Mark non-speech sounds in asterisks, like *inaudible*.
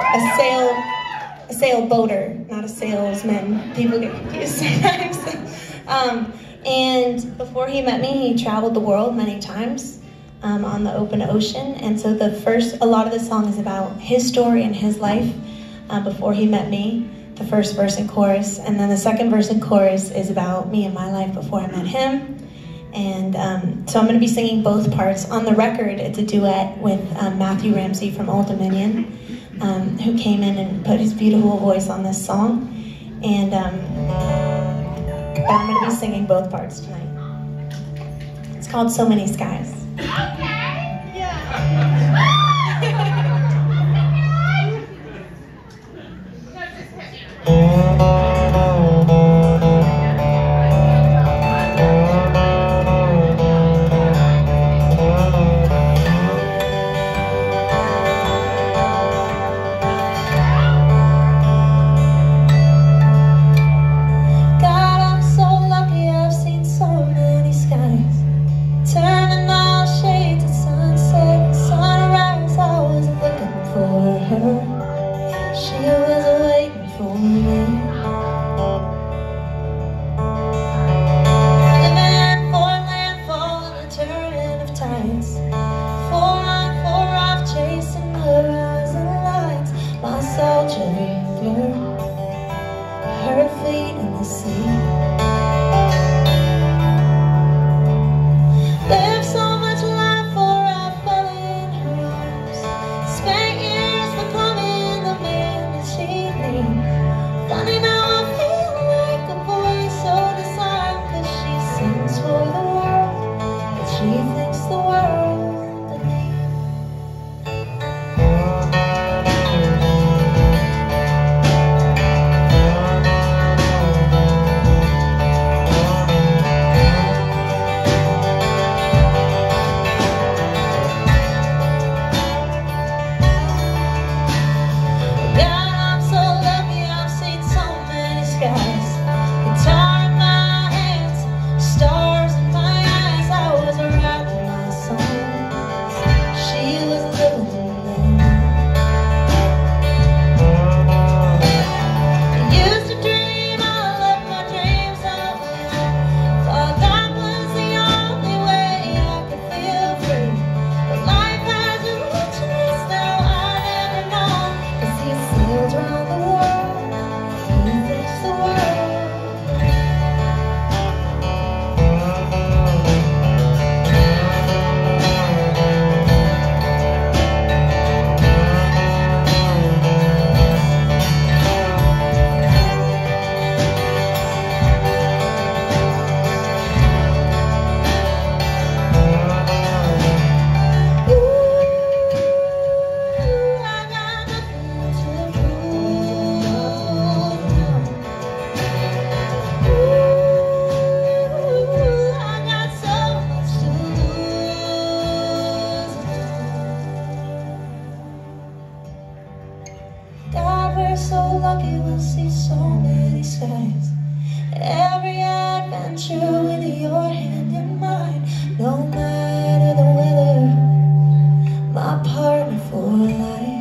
a sail a sailboater, not a salesman. People get confused *laughs* sometimes. um, and before he met me, he traveled the world many times um, on the open ocean. And so the first, a lot of the song is about his story and his life uh, before he met me. The first verse and chorus, and then the second verse and chorus is about me and my life before I met him. And um, so I'm going to be singing both parts. On the record, it's a duet with um, Matthew Ramsey from Old Dominion um, who came in and put his beautiful voice on this song. And um, I'm going to be singing both parts tonight. It's called So Many Skies. So lucky we'll see so many skies. Every adventure with your hand in mine. No matter the weather My partner for life